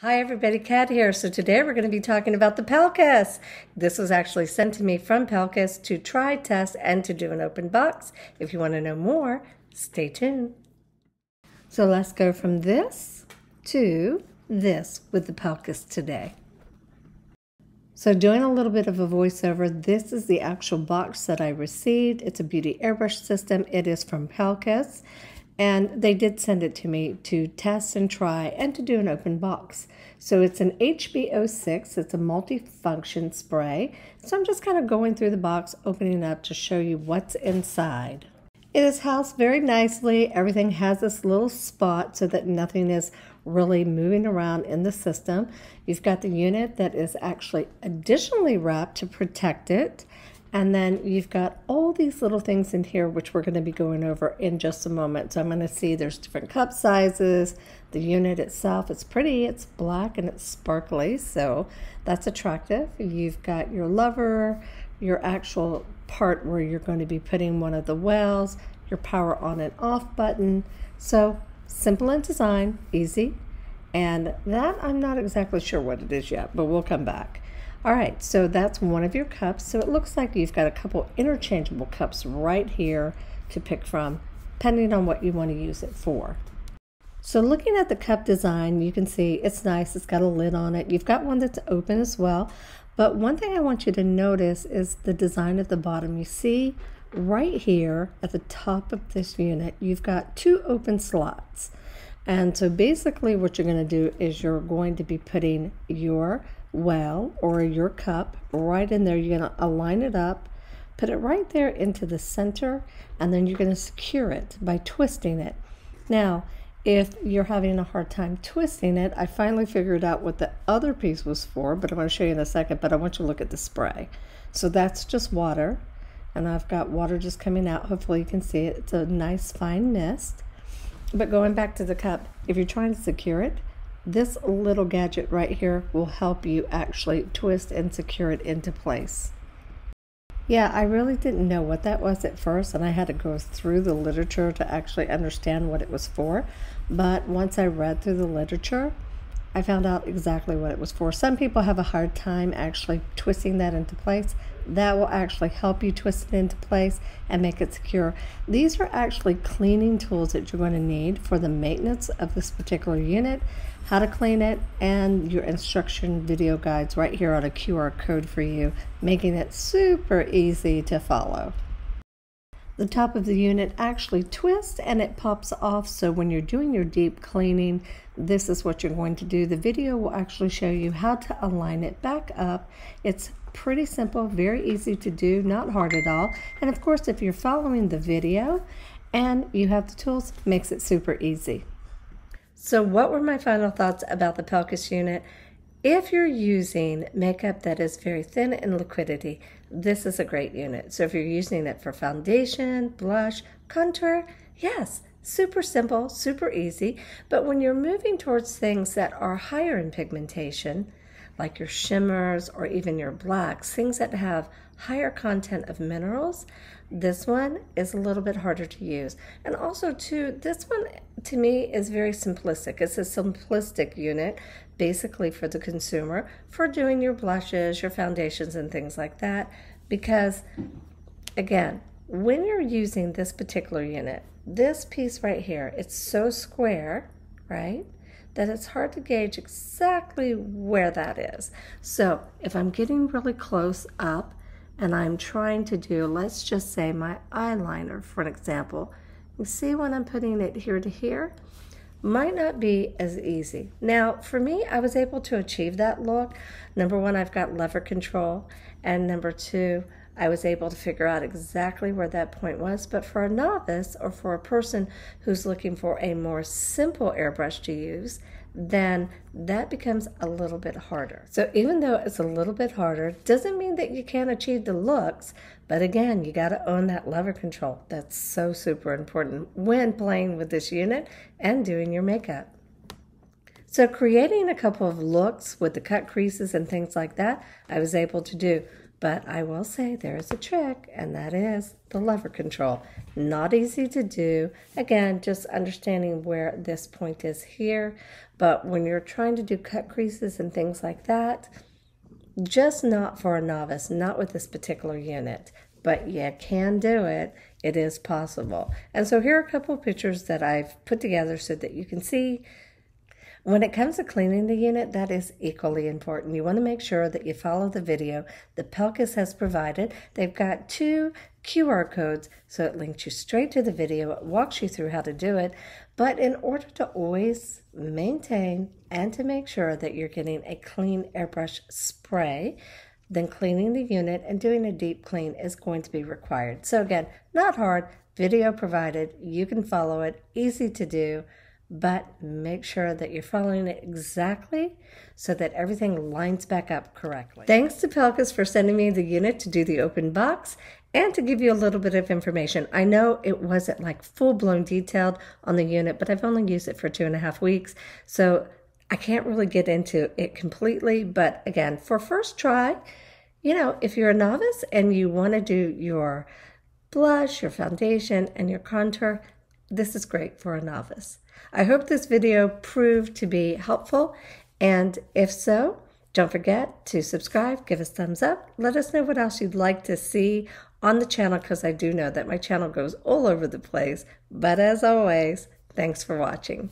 Hi everybody, Kat here. So today we're going to be talking about the Pelcas. This was actually sent to me from Pelcas to try, test, and to do an open box. If you want to know more, stay tuned. So let's go from this to this with the Pelcas today. So doing a little bit of a voiceover, this is the actual box that I received. It's a beauty airbrush system. It is from Pelcas. And they did send it to me to test and try and to do an open box. So it's an HB06, it's a multi-function spray. So I'm just kind of going through the box, opening it up to show you what's inside. It is housed very nicely. Everything has this little spot so that nothing is really moving around in the system. You've got the unit that is actually additionally wrapped to protect it. And then you've got all these little things in here, which we're going to be going over in just a moment. So I'm going to see there's different cup sizes. The unit itself, it's pretty. It's black and it's sparkly, so that's attractive. You've got your lever, your actual part where you're going to be putting one of the wells, your power on and off button. So simple in design, easy. And that I'm not exactly sure what it is yet, but we'll come back. All right, so that's one of your cups. So it looks like you've got a couple interchangeable cups right here to pick from, depending on what you want to use it for. So looking at the cup design, you can see it's nice. It's got a lid on it. You've got one that's open as well. But one thing I want you to notice is the design at the bottom. You see right here at the top of this unit, you've got two open slots. And so basically what you're going to do is you're going to be putting your well or your cup right in there. You're going to align it up, put it right there into the center, and then you're going to secure it by twisting it. Now, if you're having a hard time twisting it, I finally figured out what the other piece was for, but I'm going to show you in a second, but I want you to look at the spray. So that's just water, and I've got water just coming out. Hopefully you can see it. It's a nice fine mist. But going back to the cup, if you're trying to secure it, this little gadget right here will help you actually twist and secure it into place. Yeah, I really didn't know what that was at first, and I had to go through the literature to actually understand what it was for. But once I read through the literature, I found out exactly what it was for. Some people have a hard time actually twisting that into place. That will actually help you twist it into place and make it secure. These are actually cleaning tools that you're going to need for the maintenance of this particular unit how to clean it, and your instruction video guides right here on a QR code for you, making it super easy to follow. The top of the unit actually twists and it pops off so when you're doing your deep cleaning this is what you're going to do. The video will actually show you how to align it back up. It's pretty simple, very easy to do, not hard at all. And of course if you're following the video and you have the tools, makes it super easy. So what were my final thoughts about the Pelcas unit? If you're using makeup that is very thin in liquidity, this is a great unit. So if you're using it for foundation, blush, contour, yes, super simple, super easy. But when you're moving towards things that are higher in pigmentation, like your shimmers or even your blacks, things that have higher content of minerals, this one is a little bit harder to use. And also too, this one to me is very simplistic. It's a simplistic unit basically for the consumer for doing your blushes, your foundations and things like that. Because again, when you're using this particular unit, this piece right here, it's so square, right? That it's hard to gauge exactly where that is. So if I'm getting really close up, and I'm trying to do, let's just say my eyeliner for an example, you see when I'm putting it here to here, might not be as easy. Now, for me, I was able to achieve that look. Number one, I've got lever control, and number two, I was able to figure out exactly where that point was. But for a novice or for a person who's looking for a more simple airbrush to use, then that becomes a little bit harder. So even though it's a little bit harder, doesn't mean that you can't achieve the looks, but again, you got to own that lever control. That's so super important when playing with this unit and doing your makeup. So creating a couple of looks with the cut creases and things like that, I was able to do But I will say there is a trick, and that is the lever control. Not easy to do. Again, just understanding where this point is here. But when you're trying to do cut creases and things like that, just not for a novice, not with this particular unit. But you can do it. It is possible. And so here are a couple of pictures that I've put together so that you can see when it comes to cleaning the unit, that is equally important. You want to make sure that you follow the video that Pelcas has provided. They've got two QR codes, so it links you straight to the video. It walks you through how to do it. But in order to always maintain and to make sure that you're getting a clean airbrush spray, then cleaning the unit and doing a deep clean is going to be required. So again, not hard, video provided, you can follow it, easy to do but make sure that you're following it exactly so that everything lines back up correctly. Thanks to Pelcas for sending me the unit to do the open box and to give you a little bit of information. I know it wasn't like full blown detailed on the unit, but I've only used it for two and a half weeks. So I can't really get into it completely. But again, for first try, you know, if you're a novice and you want to do your blush, your foundation, and your contour, this is great for a novice. I hope this video proved to be helpful, and if so, don't forget to subscribe, give us thumbs up, let us know what else you'd like to see on the channel because I do know that my channel goes all over the place. But as always, thanks for watching.